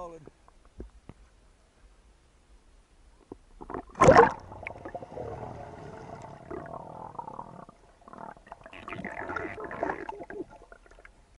rolling.